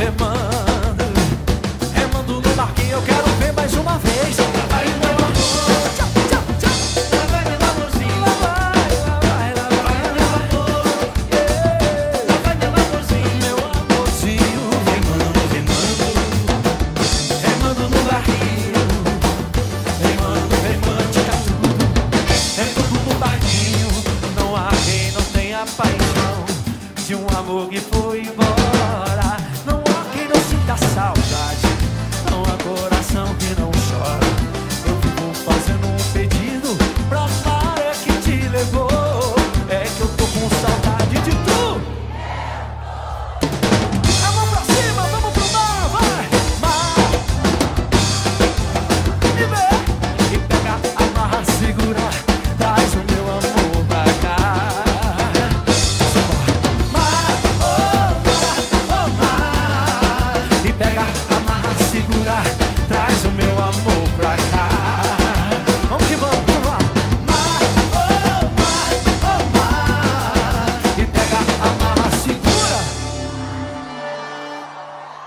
remando Remando no barquinho, eu quero ver mais uma vez Lá meu amor Tchau, tchau, tchau Lá vai meu amorzinho Lá vai, lá vai, lá vai, lá meu amor yeah. Lá vai meu amorzinho Meu amorzinho Remando, remando Remando no barquinho Remando, remando Tchau, remando no barquinho Não há quem não tenha paixão De um amor que foi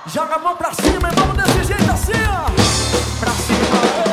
Joga a mão pra cima, vamos desse jeito assim, ó. Pra cima,